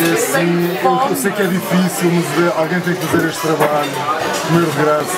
É assim, eu, eu sei que é difícil, mas alguém tem que fazer este trabalho. Primeiro de.